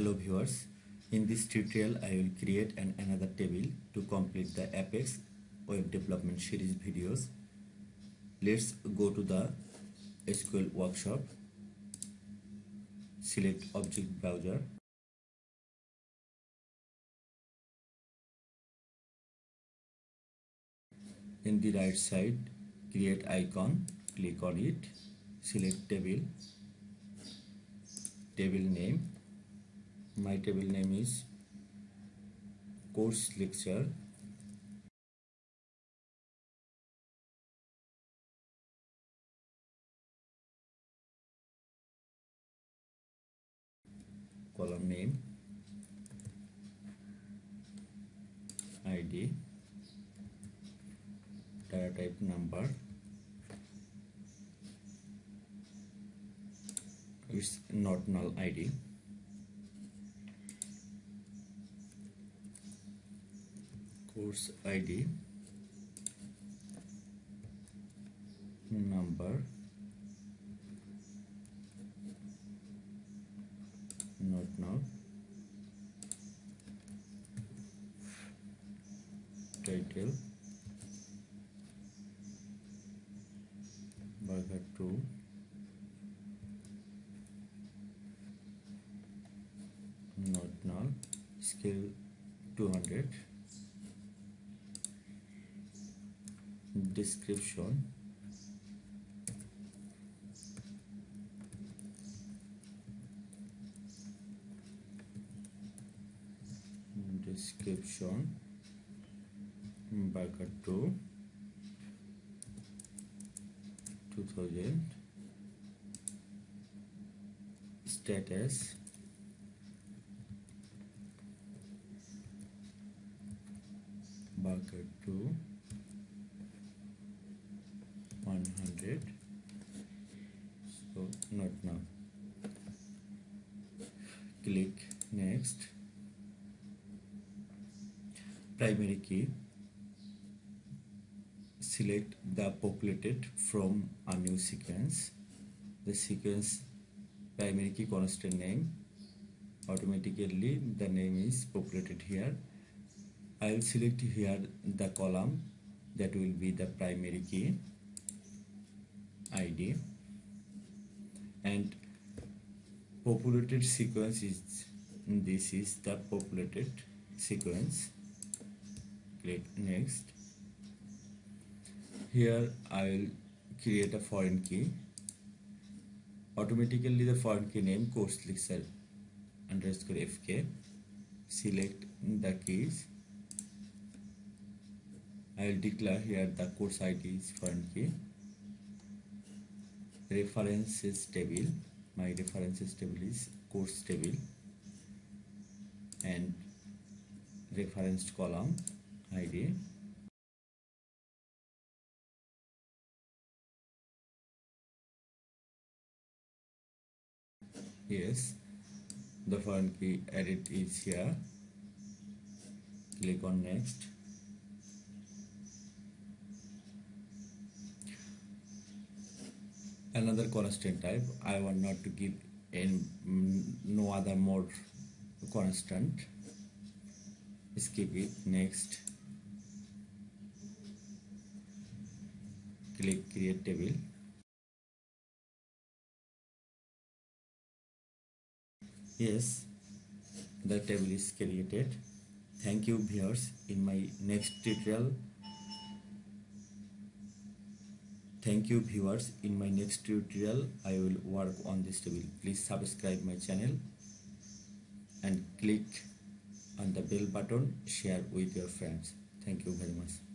Hello viewers, in this tutorial I will create an another table to complete the Apex web development series videos. Let's go to the SQL workshop, select object browser. In the right side, create icon, click on it, select table, table name my table name is course lecture column name id data type number it's not null id course ID number not null title burger 2 not null scale 200 description. Description. Burger 2 2000 status. Burger 2 100 so not null. Click next. Primary key. Select the populated from a new sequence. The sequence primary key constant name. Automatically the name is populated here. I will select here the column that will be the primary key id and populated sequence is this is the populated sequence. Click next. Here I will create a foreign key. Automatically the foreign key name course lecture underscore fk select the keys. I will declare here the course ID is foreign key references table my references table is course table and referenced column id yes the foreign key edit is here click on next another constant type. I want not to give in mm, no other more constant. Skip it. Next. Click create table. Yes the table is created. Thank you viewers. In my next tutorial Thank you viewers. In my next tutorial, I will work on this table. Please subscribe my channel and click on the bell button. Share with your friends. Thank you very much.